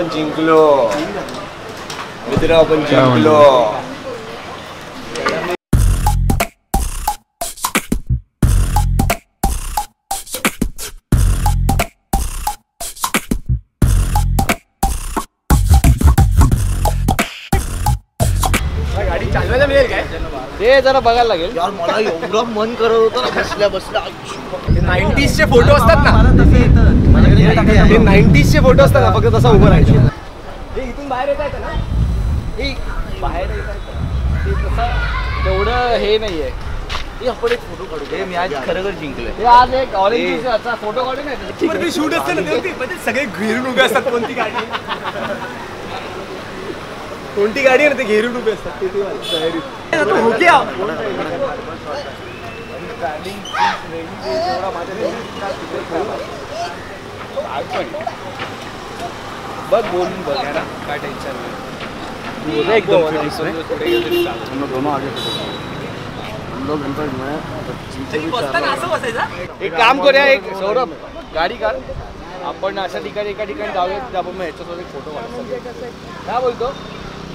pencinglo. Me. ते जरा बघायला लागेल. यार मला एवढं मन करत होतं ना बसल्या बसल्या. नाईन्टीजचे फ़ोटो असतात ना. ते नाईन्टीजचे फ़ोटो असतात ना फक्त तसा उभं राहायचं. हे इथून बाहेर येत आहेत ना. हे बाहेर येत आहे ते तसं तेवढं हे नाहीये. हे आपण एक फ़ोटो काढू हे मी आज खरोखर जिंकलोय. आज एक ऑरेंज याचा फ़ोटो काढून येतो शूट असतं ना सगळे घेरून उभे असतात कोणती गाडी? कोणती गाडी ना ते घेरून उभे असतात. ते ते तयारीत. आता हो? क्या? बघ बोलून बघ यार काय टेन्शन नाही एकदम दोनों आगे हम लोग इनफैक्ट मैं एक काम करूया एक सौरभ गाडी काढ आपण अशा ठिकाणी एका ठिकाणी ह्याच्यासोबत एक फ़ोटो काढू काय बोलतो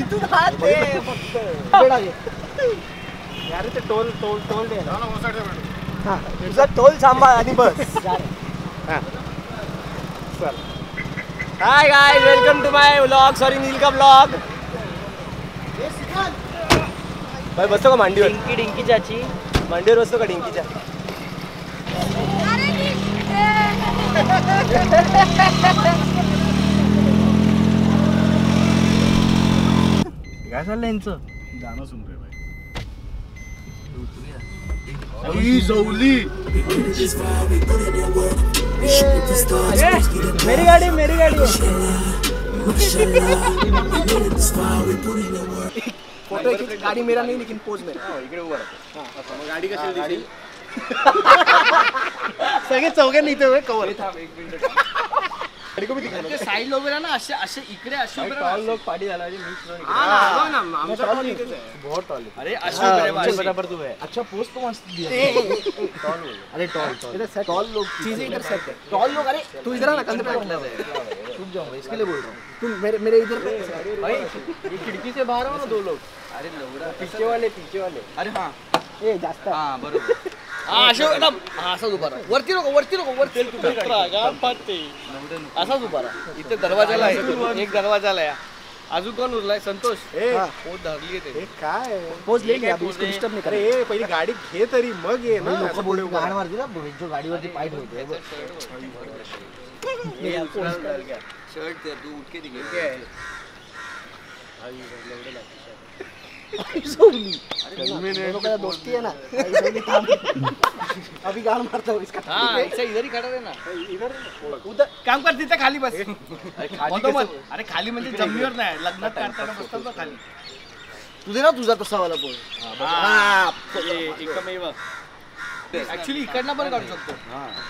ಇದು ದಾತೆ ಬೇಡ ಯಾರು ಟೋಲ್ ಟೋಲ್ ಟೋಲ್ ದೇ ನಾನು ಹೊಸ ಸೈಡ್ ಬೇಡ ಹಾ ಇಟ್ಸ್ ಅ ಟೋಲ್ ಸಾಂಬಾ आणि बस। ಹಾ sir hi guys welcome to my vlog sorry Neel का व्लॉग भाई बसो तो का मांडी डिंकी डिंकी चाची। मांडी बसो तो का डिंकी चा। अरे काय चाललंय यांचं? आई जवली. मेरी गाडी मेरी गाडी. फ़ोटो गाडी मेरा नाही लेकिन पोज मेरा. इकडे उभा राहा. गाडी कशी सगळे चौघे इथे कवर साईड लोक ना असे असे इकडे असे राहा. लोक पाडी झाला अरे असे उभे राहा, असे. बराबर तू है अच्छा पोस्ट तो मस्त दिया अरे टॉल टॉल. टॉल लोग चीज़ें इधर सेट है टॉल लोग अरे तू इधर ना कंधे पे टूट जाऊँगा इसके लिए बोल रहा हूँ. तू मेरे मेरे इधर भाई, ये खिड़की से बाहर हो ना दो लोग। अरे लवडा पीछे वाले पीछे वाले। अरे हाँ। ए जास्त। हा बरोबर। हा अशा एकदम हा असाच उभा राहा वरती नको वरती नको वरती असाच उभा राहा इथे दरवाजाला आहे एक दरवाजाला आहे अजून कोण उरलाय संतोष हा. पोट धरली ते काय पोज ले लिया अभी अरे ए पहिली गाडी घे तरी मग ये ना लोक बोलू मारते ना जो गाडीवरती पाय ठेवते शर्ट तू उठ के दिखे दोस्ती है ना अभी गान मारता हूँ। इसका हा ऐसा इधर ही खड़ा रहना उधर काम कर तिथे खाली बस अरे खाली म्हणजे जमिनीवर नाही लग्नात काढताना बसतात ना खाली तुझे ना तुझा तसा वाला पोज एकमेव ऍक्च्युली इकडनं पण काढू शकतो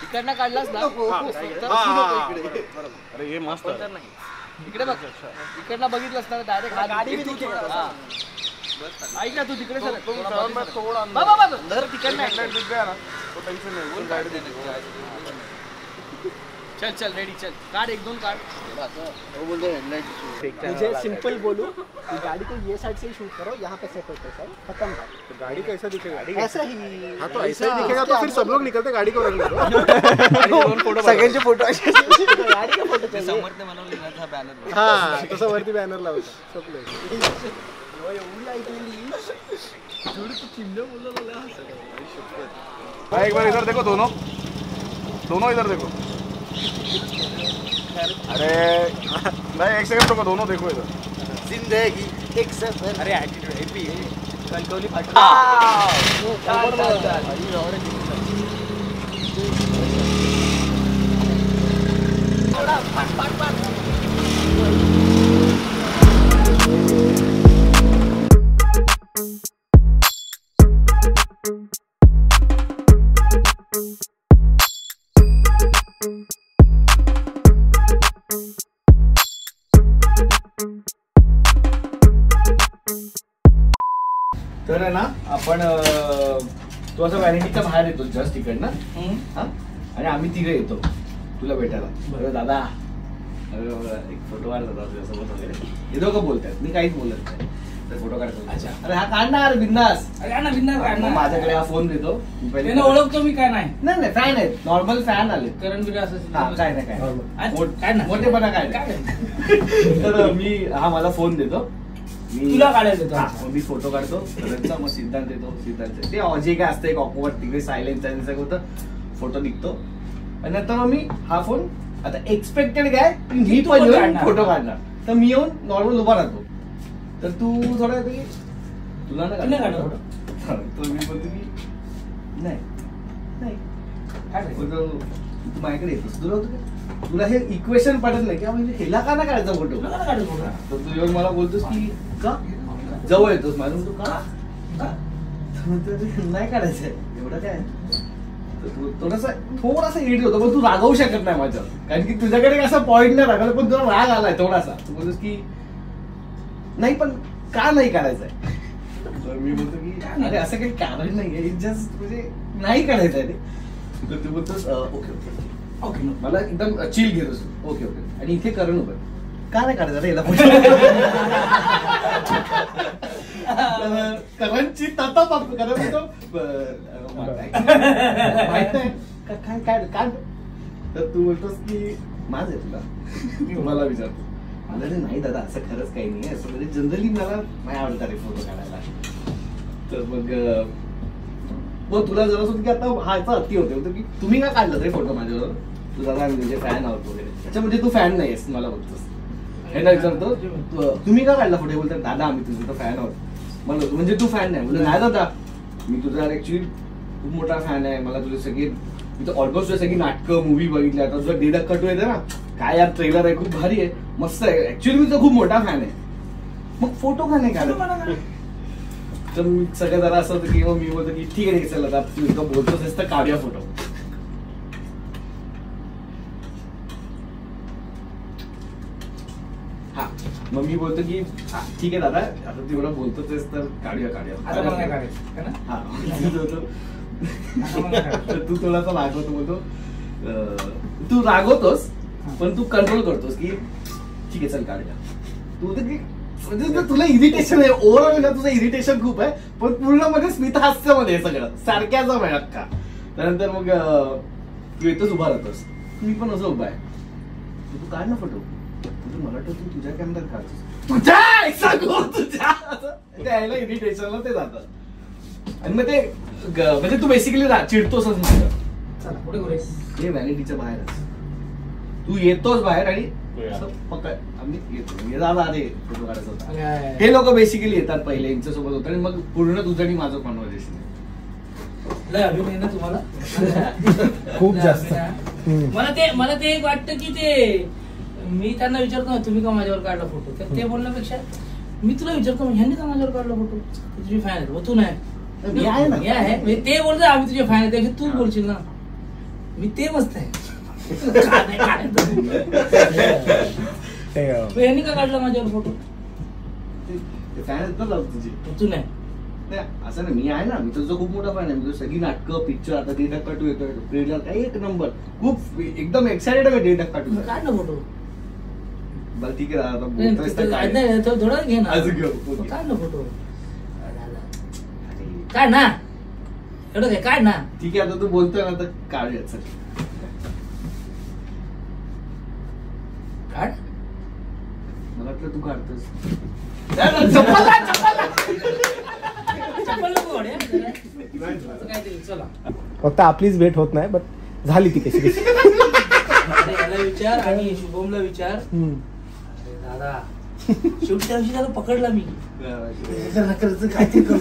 इकडनं काढलास ना. अरे ये मस्त इकडे बघ इकडनं बघितलंस ना डायरेक्ट गाडी ऐक ना तू तिकडे सर. तर तिकडनं चल चल रेडी चल. काढ एक दोन काढ. वो हेडलाइट मुझे सिंपल बोलूँ. कि गाड़ी को ये साइड से ही शूट करो यहाँ पे सेट होता है सर. खत्म. बात गाड़ी कैसा दिखेगा? ऐसा ही. हाँ तो ऐसा ही दिखेगा तो फिर सब लोग निकलते गाड़ी को रंग दो सगळ्यांचे फ़ोटो गाडी का फ़ोटो ते समर्थने बनवली ना हा बॅनर हाँ तसं वरती बॅनर लावता संपलं भाई एक बार इधर देखो दोनों दोनों इधर देखो अरे भाई एक सेकंड रुको दोनों देखो इधर ज़िंदगी एक सफ़र अरे ऍटिट्यूड हेपी कणकवली तर आहे ना आपण तू असं व्हॅनिटीच्या बाहेर येतो जस्ट तिकडनं. हा? आणि आम्ही तिघे येतो तुला भेटायला. अरे दादा एक फोटो काढ दादा तुझ्यासोबत वगैरे. हे दोघं बोलतात मी काहीच बोलत नाही. तर फोटो काढतो अच्छा. अरे हा काढणार बिंदास. अरे हा ना बिंदास ना. माझ्याकडे हा फोन देतो. मी पहिले- त्यानं ओळखतो मी काय नाही? नाही नाही फॅन आहेत नॉर्मल फॅन आले. करण बिरा असं हा काय नाही काय नाही. मोठ- मोठेपणा काय काय? नाही. तर मी हा मला फोन देतो. तुला काढायला देतो. हा, मग मी फोटो काढतो करणचा मग सिद्धांत देतो सिद्धांत ते जे काय असतं एक ऑकवर्ड तिकडे सायलेन्स सगळं होतं फोटो निघतो आणि नंतर मग मी हा फोन आता एक्सपेक्टेड काय मी तू. फोटो काढणार तर मी येऊन नॉर्मल उभा राहतो तर तू थोडं तुला ना काढणार. तर मी बोलतो की नाही नाही काय नाही. बोलतो, तू माझ्याकडे येतोस तुला होतं का? तुला हे इक्वेशन पडत नाही. की हा म्हणजे हेला का ना काढायचा फोटो? तर तू येऊन मला बोलतोस की का? जवळ येतोस माझं म्हणतो का? का? तर म्हणतो, "अरे, नाही काढायचं. एवढं काय? थोडासा थोडासा इडिट होतो पण तू रागवू शकत नाही माझ्यावर. कारण की तुझ्याकडे असा पॉईंट नाही रागवला पण तुला राग आलाय थोडासा. तू बोलतोस की नाही पण का नाही काढायचंय? तर मी बोलतो की अरे असं काही कारण नाहीये. जस्ट म्हणजे नाही काढायचंय ते. तर तू बोलतोस "अं, ओके ओके. ओके. मला एकदम चिल घेतोस ओके ओके आणि इथे करण उभं का नाही काढायचं रे याला तर करणची तता पाप करण "ब- माहीत नाही. का- काय काय काय? तर तू बोलतोस की माझं आहे तुला. मी तुम्हाला विचारतो. मला रे नाही दादा असं खरंच काही नाही असं म्हणजे जनरली मला नाही आवडत रे फोटो काढायला. तर मग अं, मग तुला जरा होतं की आता हा याचा अति होते होतं की तुम्ही का काढलं रे फोटो माझ्यावर? तू दादा आम्ही फॅन आहोत वगैरे. त्याच्यामध्ये तू फॅन नाहीयेस मला बोलतोस. हे विचारतो तुम्ही का काढला फोटो बोलतात दादा आम्ही तुझे तर फॅन आहोत. मला म्हणजे तू फॅन नाही. म्हणजे नाही दादा मी तुझा ऍक्च्युली खूप मोठा फॅन आहे. मला तुझे सगळे मी तर ऑलमोस्ट सगळी नाटकं मूवी बघितली. आता तुझा डेडक कटू येते ना. काय यार ट्रेलर आहे खूप भारी आहे. मस्त आहे. ऍक्च्युली मी तर खूप मोठा फॅन आहे. मग फोटो का नाही तुला काय? तर मी सगळं जरा असं होतं की हो, मी बोलतो की ठीक आहे चला आता तू इतकं बोलतोस तर काढूया फोटो हा मग मी बोलतो की ठीक आहे दादा आता तू एवढं बोलतोच तर काढूया काढूया. मला है? हा तू बोलतो- मला थोडासा रागवतो बोलतो. तू रागवतोस पण तू कंट्रोल करतोस की ठीक आहे चल काढूया. तू तर की- म्हणजे तुला इरिटेशन आहे. ओव्हरऑल तुझं इरिटेशन खूप आहे. पण पूर्णमध्ये स्मित हास्यामध्ये आहे सगळं. सारख्याच आहे अख्खा त्यानंतर मग तू येतोच उभा राहतोस. मी पण असं उभा आहे. तू काढ ना फोटो म्हणजे मला वाटतं तू तुझ्या कॅमेऱ्यात ते यायला इरिटेशनला ते जातं आणि मग ते ग- म्हणजे तू बेसिकली चिडतोस सगळं चला पुढे पुढे हे बाहेरच तू येतोस बाहेर आणि असं पकड. आम्ही येतो. मी दादा आले फोटो काढायचा होता. अरे, हे लोक बेसिकली येतात पहिले यांच्यासोबत होतं आणि मग पूर्ण तुझं आणि माझं कॉन्व्हर्सेशन लय अभिनय ना तुम्हाला? खूप जास्त. मला ते मला ते एक वाटतं की ते मी त्यांना विचारतो ना, तुम्ही का माझ्यावर काढला फोटो तर ते बोलण्यापेक्षा मी तुला विचारतो "मग ह्यांनी का माझ्यावर काढला फोटो तुझी फॅन आहे तू नाही. मी आहे ना. मी आहे. ते बोलतो आम्ही तुझे फॅन आहे तू बोलशील ना. मी ते मस्त आहे. मग ह्यांनी का काढला माझ्यावर फोटो फॅन तुझी. तू नाही. नाही, असं नाही मी आहे ना. मी तुझं खूप मोठा फॅन आहे मी सगळी नाटकं पिक्चर आता डे टक्का टू येतोय ट्रेलर काही एक नंबर खूप एकदम एक्साइटेड आहे डे टक्का टू मग काढ ना फोटो बरं ठीक आहे आता नाही, बोलतोयस तर ते- काय? नाही, थो- थोडा घे ना. आज घेऊ, मग ओके. काढ ना फोटो. काढ ना. एवढं काय काढ ना. ठीक आहे आता तू बोलतोय ना तर काढूया चल काढ. मला वाटलं तू काढतोस. चप्पल नको काढू, हं? असं काहीतरी, चला फक्त आपलीच भेट होत नाही बट झाली ती कशी कशी अरे याला विचार आणि शुभमला विचार. हम्म. दादा. शेवटी त्या दिवशी त्याला पकडला मी.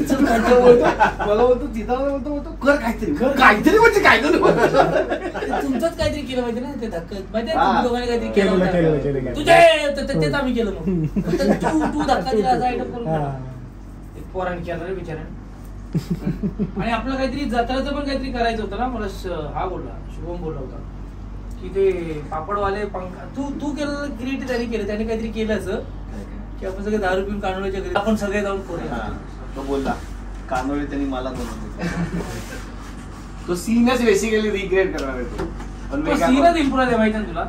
मला बोलतो तिथं बोलतो बोलतो कर काहीतरी. कर. काहीतरी म्हणजे काय करू तुमचंच काहीतरी केलं माहिती ना ते धक्का माहिती. तुम्ही दोघांनी काहीतरी केलं केलं, केलं, होतं. केलं, केलं. तुझे ते- ते- तेच आम्ही केलं मग. तर तू तू धक्का दिला असा आयटम करून हा. एक पोराने केलं रे बिचाऱ्याने. आणि आपलं काहीतरी जत्राचं पण काहीतरी करायचं होतं ना मला श- हा बोलला शुभम बोलला होता. की ते पापडवाले पंखा तू तू केलं क्रिएटिव्ह त्याने केलं त्याने काहीतरी केलं असं की आपण सगळे दारू पिऊन कानोळ्याच्या घरी आपण सगळे जाऊन करूया तो बोलला कानोळे त्यांनी मला तो सीनच बेसिकली रिक्रिएट करणार आहे तो. पण सीनच. इम्प्रूव्ह आहे माहिती तुला.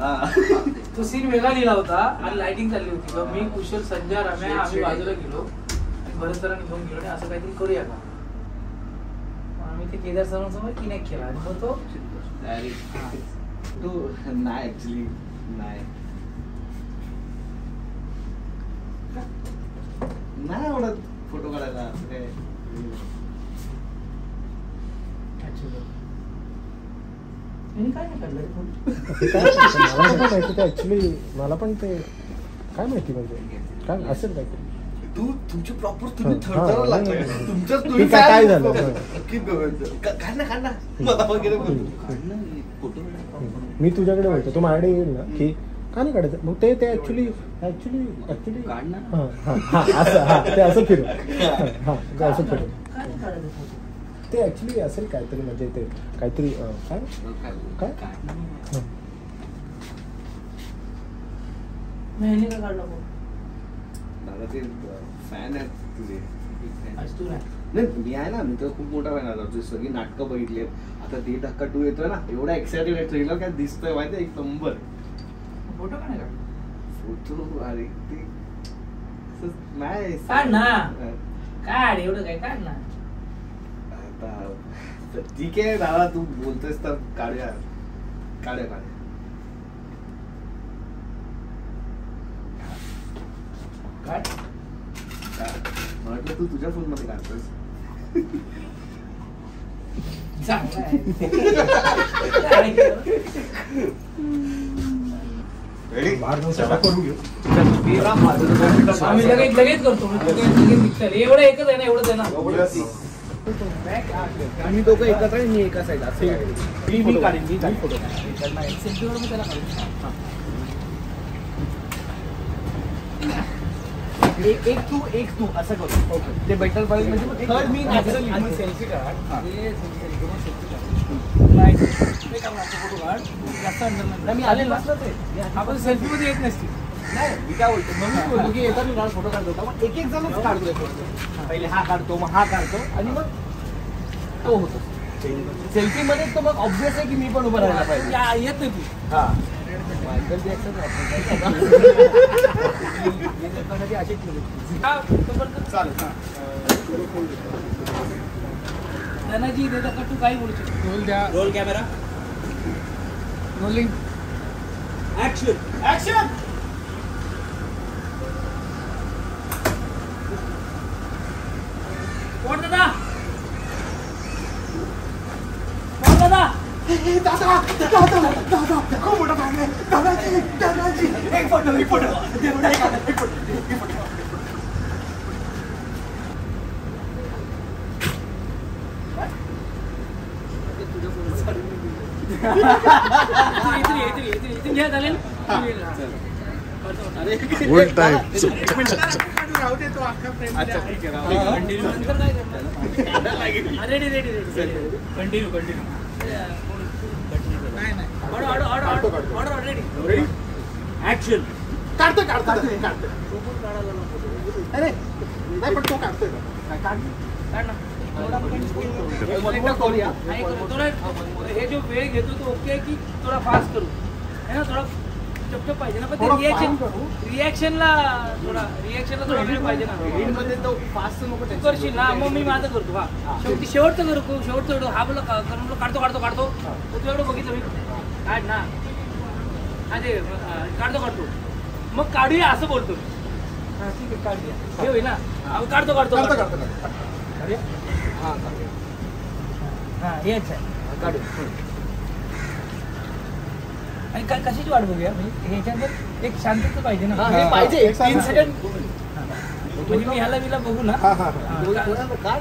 तो सीन वेगळा लिहिला होता आणि लाइटिंग चालली होती. मी कुशल संजय रम्या आम्ही बाजूला गेलो. आणि भरत सरांनी घेऊन गेलो आणि असं काहीतरी करूया का? आम्ही ते केदार सरांसमोर किनेक केला आणि मग तो Direct. टू ना एक्चुअली ना नाही आवडत फ़ोटो काढायला असं काय ऍक्च्युली मला पण ते काय माहिती म्हणजे काय असेल काहीतरी तू तुमची प्रॉपर तुम्ही हा, थरथर हा, लागलं नाही, नाही. तुमचंच ते तुम्ही काय-. झालं? नक्की बघायचं. का- काढ ना काढ ना मला वगैरे मी तुझ्याकडे बोलतो तो माझ्याकडे येईल ना की का नाही काढायचं मग ते ते ऍक्च्युली ऍक्च्युली ऍक्च्युली. हा हा हा असं हा ते असं फिरू हा ते असं फिरू? ते ऍक्च्युली असेल काहीतरी म्हणजे ते काहीतरी काय काय? हा. मग ह्यांनी काय काढलं photo? दादा ते फॅन आहेत तुझे नाही मी आहे ना मी तर खूप मोठा फॅन आहे. तुझी सगळी नाटकं बघितली आता ते धक्का टू येतोय ना एवढा एक्साइटेड आहे. ट्रेलर काय दिसतोय माहिती एक नंबर. फोटो का नाही फोटो? अरे ते नाही काढ ना. काढ एवढं काय काढ ना. आता ठीक आहे दादा तू बोलतोयस तर काढूया. काढूया काढूया. वाटलं तू तुझ्या फोनमध्ये. काय घेऊ. आम्ही लगेच लगेच करतो. मी तू काय लगेच निघताल एवढं एकच आहे ना एवढंच आहे ना? आम्ही दोघं एकत्र आहे मी एका साईड असं मी मी काढेन मी काढेन. फोटो त्याला काढू. एक एक तू एक तू असं करू. ते बेटर पडेल म्हणजे third मी नॅचरल आणि सेल्फी काढ. हे. ते. मी आलेला आलेलाच आहे आपण सेल्फी मध्ये येत नसते. नाही मी काय बोलतो मग मी बोलतो की येतात मी फोटो काढतो. का मग एक एक जणच काढतोय photo. पहिले हा काढतो मग हा काढतो आणि मग तो होतो. सेल्फी मध्ये तो मग ऑब्विस आहे की मी पण उभं राहायला पाहिजे. या- येत नाही तू हा. धनाजी देता तू काही बोलू शकतो रोल द्या roll camera rolling action action कोण दादा दादा दादा दादा खूप मोठा भाग आहे दादाजी दादाजी एक फ़ोटो एक फ़ोटो एक फ़ोटो एक फ़ोटो उलटा कंटिन्यू कंटिन्यू अरे नाही पण तो काढतोय थोडा एकदा करूया नाही थोडा हे जो वेळ घेतो तो ओके की थोडा फास्ट करू है ना थोडा चपचप पाहिजे ना पण रिॲक्शन रिॲक्शनला थोडा रिॲक्शनला थोडा वेळ पाहिजे ना तो फास्ट नको करशील ना मग मी माझं करतो हा शेवटी शेवटचं करू शेवटचं हा बोला करून काढतो काढतो काढतो तर एवढं बघितलं मी काढ ना हा ते अं, काढतो काढतो. मग काढूया असं बोलतो मी. ठीक आहे काढूया. होईल ना? काढतो काढतो काढतो काढतो. काढतो काढूया हा काढूया. हा हेच आहे. काढू आणि काय कशाची वाट बघूया? म्हणजे ह्याच्यानंतर एक शांतता पाहिजे ना. पाहिजे. एक तीन सेकंड म्हणजे मी ह्याला बघू ना. हा हा. हा, काय?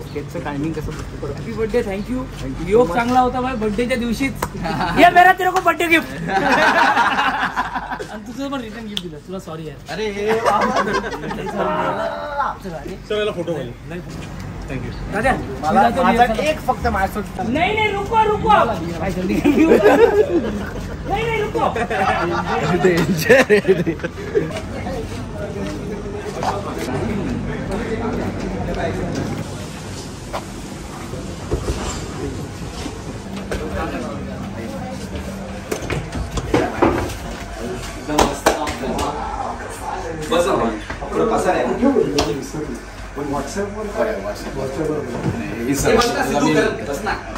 आई हॅपी बर्थडे थँक्यू योग चांगला होता भाई बर्थडेच्या दिवशीच. ये मेरा तेरे को बर्थडे गिफ्ट आणि तुझं पण रिटर्न गिफ्ट दिलं. तुला सॉरी यार. अरे फ़ोटो दादा मला मी जातो माझा rehearsal ला. एक फक्त माझ्यासोबत नहीं नहीं रुको रुको. भाई जल्दी नहीं नहीं रुको.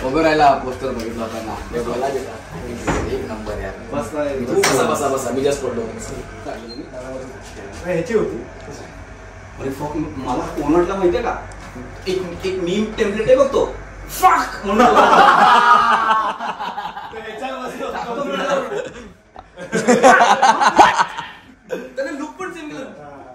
उभं राहिला पोस्टर बघितला होता ना एक नंबर यार बसा बसा बसा मी जस्ट पडलो ह्याची होती अरे फक मला वाटलं माहितीये का एक एक मीम टेम्पलेट आहे बघतो फक म्हणून सिमिलर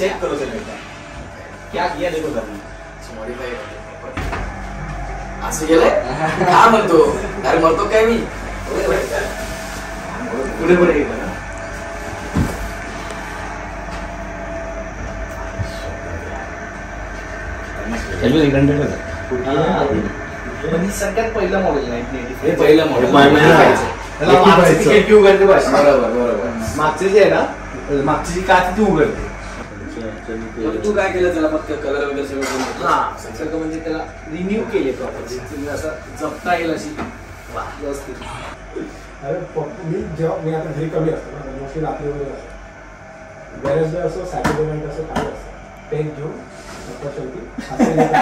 चेक करो बेटा क्या किया देखो सर असं गेलंय हा। म्हणतो अरे म्हणतो काय मी पुढे पुढे ही। सगळ्यात पहिलं मॉडेल हे पहिलं मॉडेल मागचे जे आहे ना? मागची जी काच ती उघडते तू काय केलं त्याला फक्त कलर वगैरे सगळं करून? हा. सगळं म्हणजे त्याला रिन्यू केले प्रॉपर्टी असं जपता येईल अशी. व्यवस्थित. अरे पप्पू मी जेव्हा मी आता घरी कमी असतो ना मोस्टली रात्री वगैरे असतो. बऱ्याचदा असं सॅटर्डे नाईट असं काय असतं. पेन घेऊन शेवटी हसायला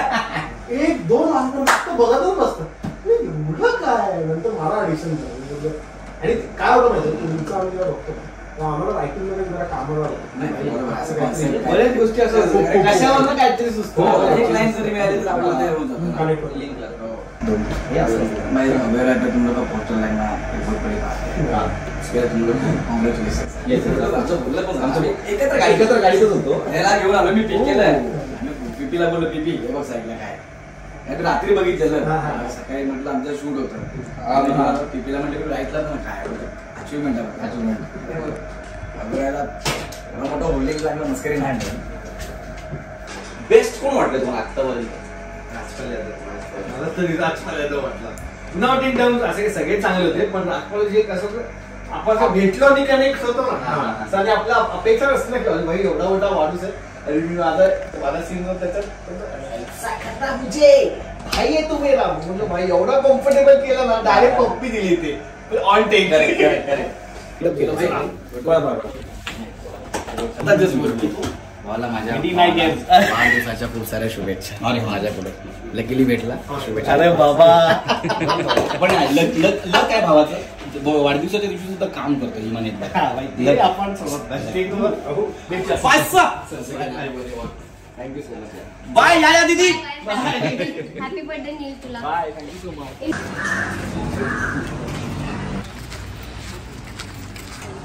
एक दोन वाजता फक्त बघतच बसतं. अरे एवढं काय? नंतर मला ऍडिशन झालं. आणि काय होतं माहिती तुमचं आम्ही जेव्हा बघतो ना, आम्हाला जरा कामाला बऱ्याच गोष्टी असं काहीतरी हो. होतं. लागतं मैं अगर अगर तुम लोग का पोस्टर लगना एक बहुत बड़ी बात है. तुम लोग बोललं पण आमचं आमचं एकत्र गाडी एकत्र गाडीतच होतो. ह्याला घेऊन आलो मी पिक केलंय. पीपीला बोललो पीपी हे बघ साईडला काय नाही तर रात्री बघितलेलं. सकाळी म्हटलं आमचं शूट होतं. पीपीला म्हटलं की राईटला ना काय? अचिव्हमेंट आहे अचिव्हमेंट एवढा मोठा होल्डिंग लागला मस्करी नाही बेस्ट कोण वाटलं तुम्हाला आत्तापर्यंत? मला तरी राजपाल यादव वाटला नॉट इन टर्म्स असे काही सगळे चांगले होते पण राजपाल जे कसं आपण भेटलो आणि कनेक्ट होतो ना हा. आणि आपला अपेक्षा नसते ना की भाई एवढा मोठा माणूस आहे. आणि मी माझा मला सीन त्याच्यात. भाई आहे तू मेरा म्हणजे भाई एवढा कम्फर्टेबल केला ना डायरेक्ट पप्पी दिली ते on take correct correct correct आता जस्ट बोलली मला माझ्या वाढदिवसाच्या खूप साऱ्या शुभेच्छा. अरे वा. लकीली भेटला. शुभेच्छा. अरे बाबा. पण लक लक लक काय भावाचं. वाढदिवसाच्या दिवशी सुद्धा काम करतो इमान एकदा आपण. ते थँक्यू सो मच बाय या दीदी हॅपी बर्थडे नील तुला bye thank you so much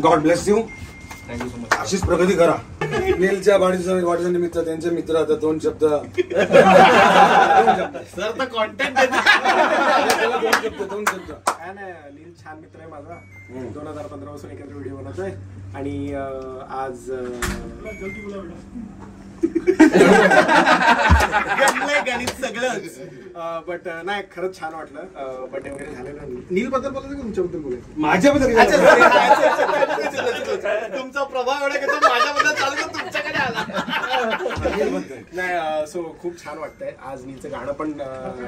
God bless you thank you so much अशीच प्रगती करा. नीलच्या वाढीच्या वाढीच्या निमित्त त्यांचे मित्र आता दोन शब्द दोन सर तर कॉन्टॅक्ट शब्द दोन शब्द. काय नाही नील छान मित्र आहे माझा. दोन हजार पंधरा पासून एकत्र व्हिडिओ बनवतोय. आणि अं, आज गणित सगळंच. बट नाही खरंच छान वाटलं. बर्थडे वगैरे झालेलं नील बद्दल बोलायचं का तुमच्याबद्दल बोलायचं माझ्याबद्दल. तुमचा प्रभाव एवढा माझ्याबद्दल चालू तो तुमच्याकडे आला नाही सो खूप छान वाटतंय. आज नीलचं गाणं पण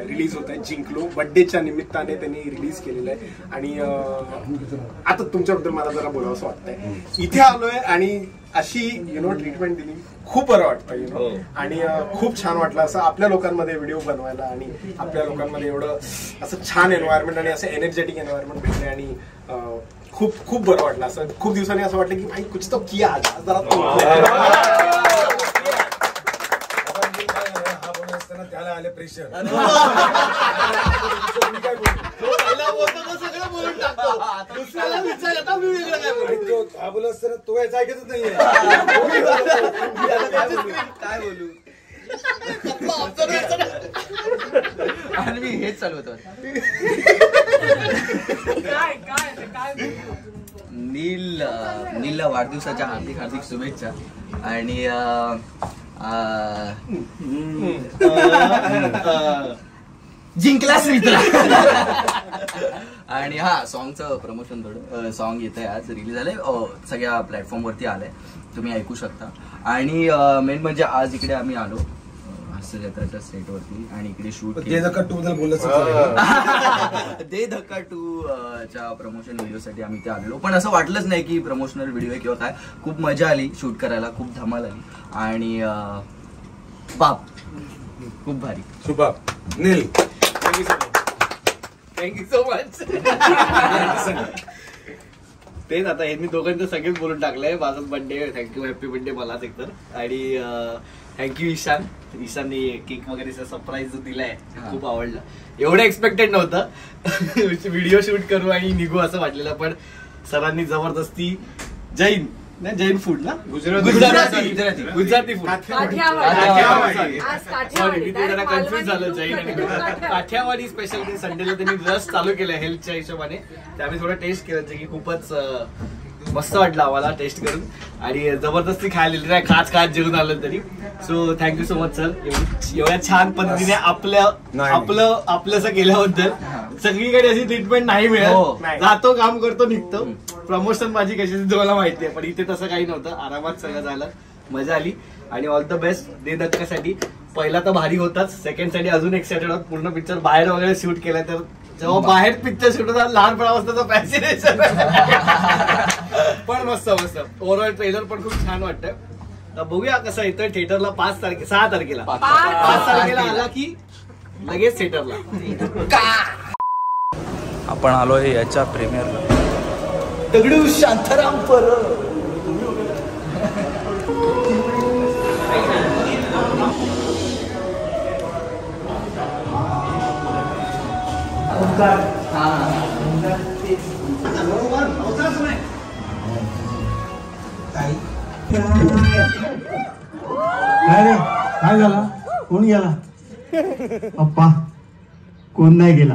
रिलीज होत आहे जिंकलो. बर्थडेच्या निमित्ताने त्यांनी रिलीज केलेलं आहे. आणि आता तुमच्याबद्दल मला जरा बोलावंसं वाटतंय. इथे आलोय आणि अशी यु नो ट्रीटमेंट दिली. खूप बरं वाटतं यु नो आणि अं, खूप छान वाटलं असं आपल्या लोकांमध्ये व्हिडिओ बनवायला आणि आपल्या लोकांमध्ये एवढं असं छान एन्व्हायरमेंट आणि असं एनर्जेटिक एन्व्हायरमेंट भेटले आणि खूप खूप बरं वाटलं असं. खूप दिवसांनी असं वाटलं की भाई कुछ तो किया आज. आज जरा तो हा त्याला आले प्रेशर तो पहिला बोलतो तो सगळं बोलून टाकतो दुसऱ्याला विचार आता मी वेगळं काय बोलू हा असताना तो याचा ऐकतच नाहीये काय बोलू. आणि मी हेच चालवतो नील नीलला वाढदिवसाच्या हार्दिक हार्दिक शुभेच्छा. आणि अं, जिंकलास मित्र आणि हा सॉंगचं प्रमोशन थोडं सॉन्ग येत आहे आज रिलीज झालंय. सगळ्या प्लॅटफॉर्मवरती आलंय. तुम्ही ऐकू शकता. आणि मेन म्हणजे आज इकडे आम्ही आलो. अं, हास्य जत्राच्या सेटवरती आणि इकडे शूट ते जर कट्टू बद्दल बोललं दे धक्का टू च्या प्रमोशन व्हिडिओसाठी आम्ही ते आलेलो. पण असं वाटलंच नाही की प्रमोशनल व्हिडिओ आहे किंवा काय. खूप मजा आली शूट करायला खूप धमाल आली. आणि बाप. खूप भारी. सुपा नील. थँक्यू सो मच तेच आता यांनी दोघांचं सगळेच बोलून टाकलंय. माझा बर्थडे थँक्यू हॅपी बर्थडे मलाच एकतर. आणि थँक्यू ईशान. ईशानने केक वगैरे सरप्राईज जो दिलाय. खूप आवडलं. एवढं एक्सपेक्टेड नव्हतं. व्हिडिओ शूट करू आणि निघू असं वाटलेलं पण सरांनी जबरदस्ती. जैन नाही जैन फूड ना? गुजराती. गुजराती. फूड मी ते जरा कन्फ्युज झालं जैन आणि गुजराती. काठियावाडी. स्पेशल ते संडेला त्यांनी रस चालू केलं हेल्थच्या हिशोबाने. ते आम्ही थोडं टेस्ट केलं जे की खूपच मस्त वाटलं आम्हाला टेस्ट करून. आणि जबरदस्ती खायला दिली नाही खास खास जेवून आलं तरी. So thank you so much sir एवढ्या छान पद्धतीने आपल्या नाही. आपलं आपलंसं केल्याबद्दल. सगळीकडे अशी ट्रीटमेंट नाही हो. मिळत. जातो काम करतो निघतो. प्रमोशन माझी कशी तुम्हाला माहिती आहे पण इथे तसं काही नव्हतं. आरामात सगळं झालं. मजा आली. आणि ऑल द बेस्ट दे धक्कासाठी पहिला तर भारी होताच. सेकंडसाठी अजून एक्साइटेड आहोत. पूर्ण पिक्चर बाहेर वगैरे शूट केलाय तर जेव्हा बाहेर पिक्चर शूट होतात लहानपणापासून फॅसिनेशन पण मस्त मस्त. ओव्हरऑल ट्रेलर पण खूप छान वाटतंय. तर बघूया कसं येतं थिएटरला पाच तारखे सहा तारखेला. पाच तारखेला. आला की लगेच थिएटरला आपण आलोय याच्या प्रीमियरला दगडू शांताराम पर. काय? झाला? कोण गेला? पप्पा कोण नाही गेला?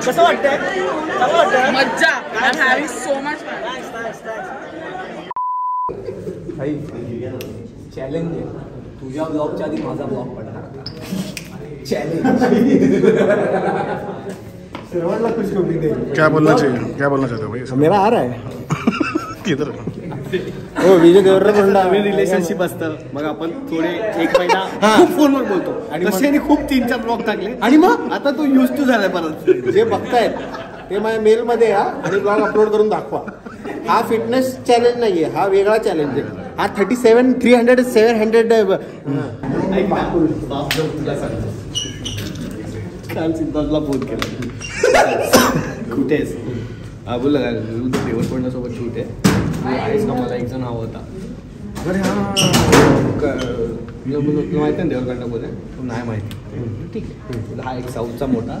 कसं वाटतंय मज्जा I having so much challenge आहे. तुझ्या ब्लॉगच्या आधी माझा ब्लॉग पडणार चॅलेंज क्या बोलना चाहिए? क्या बोलना चाहते हो भाई? मेरा आ रहा है किधर? हो विजय देवरकोंडा नवीन रिलेशनशिप असतं. मग आपण थोडे एक महिना खूप फोनवर बोलतो. आणि तसे खूप तीन चार ब्लॉग टाकले. आणि मग? आता तू युज टू झालाय परत. जे बघतायत ते माझ्या मेल मध्ये या आणि ब्लॉग अपलोड करून दाखवा. हा फिटनेस चॅलेंज नाहीये हा वेगळा चॅलेंज आहे. हा thirty seven three hundred seven hundred काल सिद्धार्थला फ़ोन केला. कुठे आहेस हा बोलला का तुझं देवरकोंडासोबत शूट आहे आहेस का मला एक जण हवा होता. अरे हा. तुला बोललो तुला माहिती आहे ना देवरकोंडा कोण आहे तो नाही माहिती. ठीक आहे. तुला हा एक साऊथचा मोठा.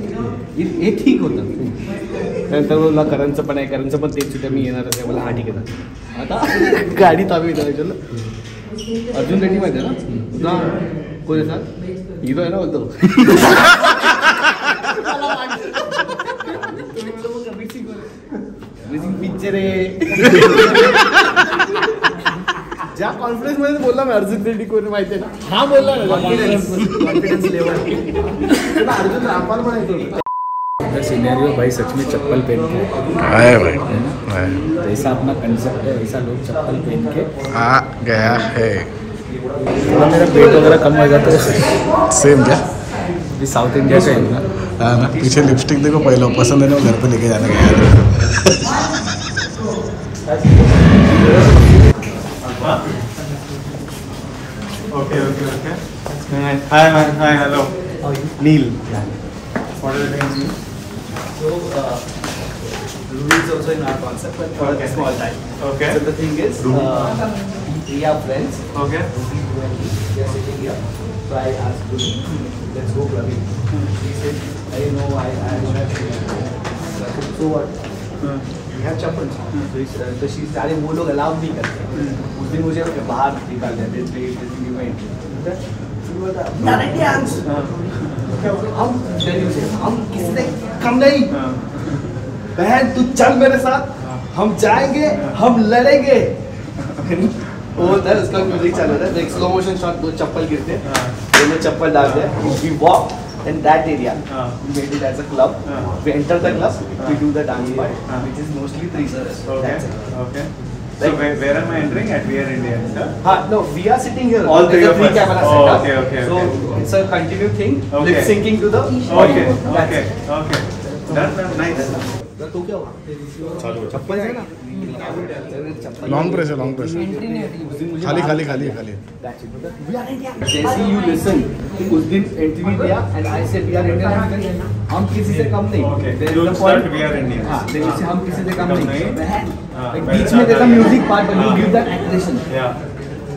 हे हे ठीक होतं. त्यानंतर बोलला करणचं पण आहे करणचं पण तेच मी येणारच आहे. मला हा ठीक आहे आता? गाडीत आम्ही इथं विचारलं अर्जुन रेड्डी माहिती आहे ना? तुझा कोण आहे सर? हिरो आहे ना बोलतो. पिक्चर आहे. ज्या कॉन्फिडन्स मध्ये बोलला मी अर्जुन रेड्डी कोण माहिती आहे ना? हा बोलला ना. कॉन्फिडन्स लेवल अर्जुन रामपाल म्हणायचो सिनेरियो भाई सच में चप्पल पहन के है भाई जैसा अपना कंसेप्ट है वैसा लोग चप्पल पहन के आ गया है। थोड़ा मेरा पेट वगैरह कम हो जाता है। सेम क्या? ये साउथ इंडिया का है ना? हाँ ना पीछे लिपस्टिक देखो पहले पसंद है ना घर पे लेके जाने का याद Okay, okay, okay. Hi, man. Hi, hello. How are you? Neil. Yeah. What are the names? So, uh, Ruby is also in our concept, but for a small time. Okay. So the thing is, uh, we are friends. Okay. Ruby, We are sitting here. So I asked Ruby, let's go clubbing. He said, I know, I, I don't have shoes." So what? We he's, uh, so she सारे वो लोग allow नहीं करते. उस दिन मुझे बाहर निकाल दिया था, "Not Indians." हम हम किसी कम नहीं. बहन तू चल मेरे साथ. हम जाएँगे हम लड़ेंगे. वो उसका म्यूज़िक चल रहा एक स्लो मोशन शॉट दो चप्पल गिरते हैं. दोनों चप्पल डालते we walk in that area uh. we made it as a club uh. we enter the club uh. we do the dance part which is mostly three that's it Okay. So where, where am I entering? At We Are Indians, huh? Ha, no, we are sitting here. All three three camera Oh, setup. okay, okay, So okay. it's a continued thing. Okay. Lip syncing to the Okay, That's okay, it. okay. Done, done, nice. तो क्या हुआ? चप्पल है ना? Long press है long press खाली खाली खाली खाली। जैसे यू लिसन उस दिन entry Diya and I said we are Indian हम किसी से कम नहीं। Indians. हाँ say हम किसी से कम नहीं। हाँ, बीच में देता म्यूज़िक पार्ट बट यू हाँ। गिव दैट एक्सप्रेशन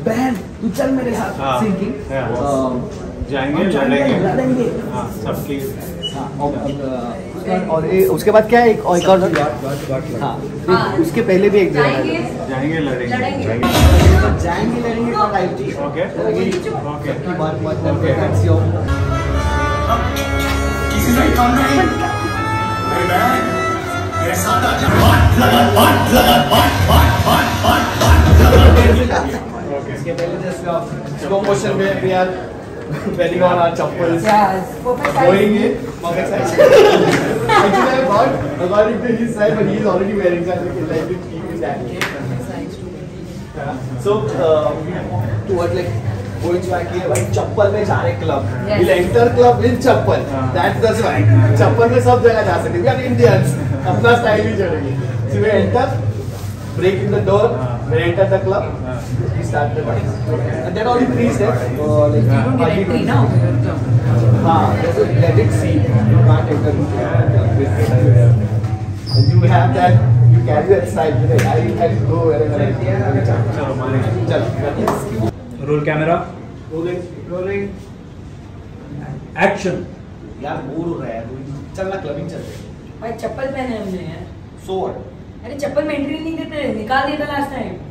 बहन तू चल मेरे साथ हाँ, सिंगिंग जाएँगे लड़ेंगे। लड़ेंगे। हाँ सबकी हाँ, और ए, उसके बाद क्या है? एक और एक और हाँ तो उसके पहले भी एक जाएँगे? जाएँगे लड़ेंगे। जाएँगे। लड़ेंगे तो पहले तो Actually, I bought according to his size, but he's already wearing that. Like, like the team is that. So, uh, toward like going swag ये भाई चप्पल में जा रहे club will enter club with chappal that's the swag चप्पल में सब जगह जा सकते वी आर इंडियंस अपना स्टाइल ही चलेंगे so we enter break in the door we enter the club start the dance and then only three steps uh, like You don't get entry now. हाँ, जैसे let it see. You can't enter with And you have that, you carry that style. You know, I I go wherever I चल roll camera Rolling, rolling. Action यार bore हो रहा है यार चल ना क्लबिंग चलते हैं भाई चप्पल पहने हमने यार सो अरे चप्पल में एंट्री नहीं देते निकाल दिया था last time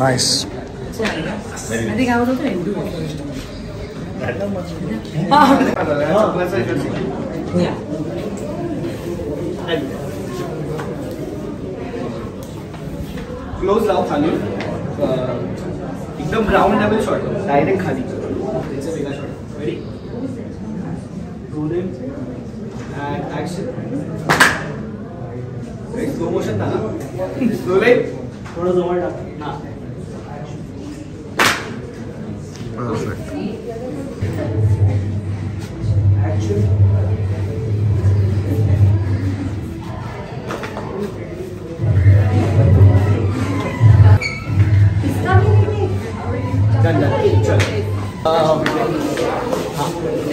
Cement ceiling. Nice अच्छा है I think I would also into it. Yeah. Close लाव खाली अं, एकदम ग्राउंड लेवल शॉट डायरेक्ट खाली त्याचा वेगळा shot ready rolling and action slow motion झाला रोलिंग थोडं जवळ टाक Bağırsakta.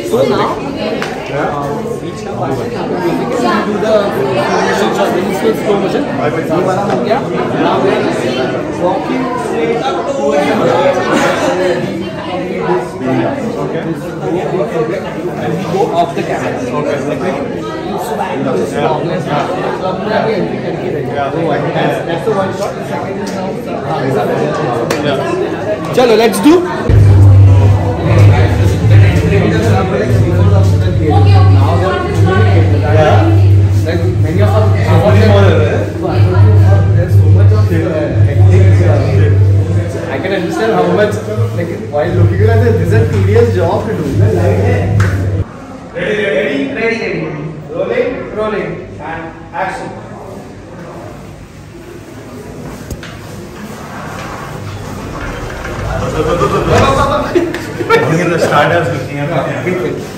So now, each one do the motion chart. This is the slow motion. Yeah. Now we are walking straight up to the Okay. And go off the camera. Okay. Yeah. Chalo, let's do. Okay, okay. Yeah. Like many of. Understand how much, like, while looking at this, this is a tedious job to do. Ready, ready, ready, ready. Rolling, rolling, and action. the starters looking at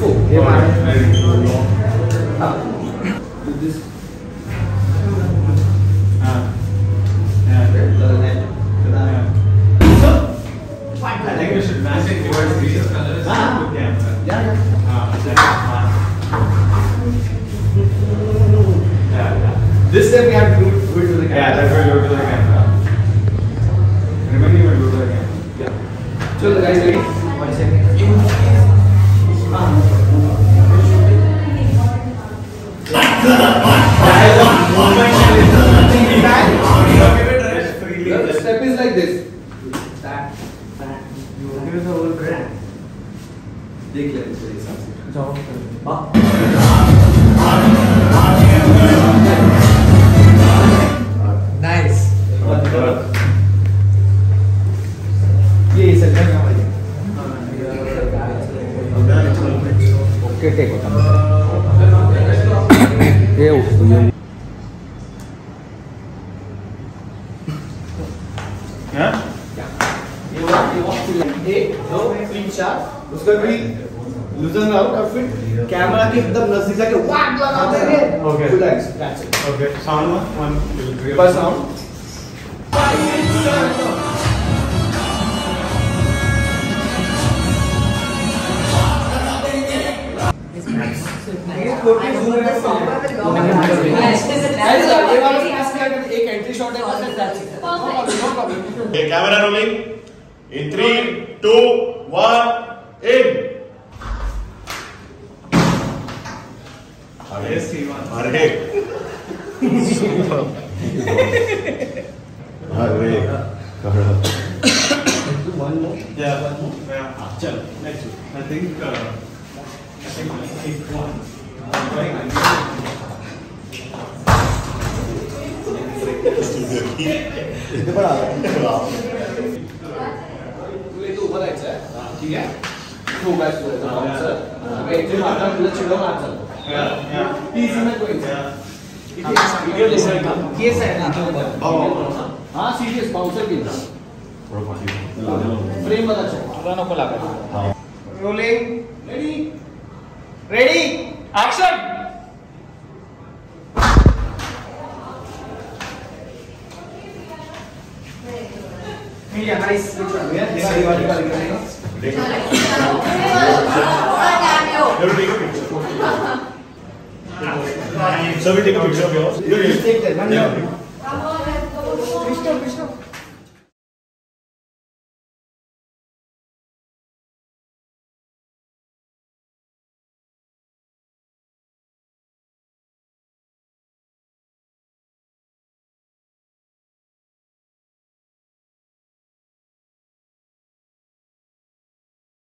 好。भी लूजन out और फिर camera के एकदम नज़दीक जाके walk लगा देंगे okay relax that's it okay sound one bus sound camera rolling in three two one think uh, I think I take one. इतने बड़ा ये तो ऊपर जायचं आहे ठीक आहे तो बॅच पुढे जायचं अबे इथे माझा तुला चिडो मारचा तीस में कोई केस आहे ना हाँ सिरियस पावसा केला फ्रेम बघा तुला नको लागला Rolling. Ready. Ready. Action. Take a picture. So we take a picture of yours. You take that one. Yeah.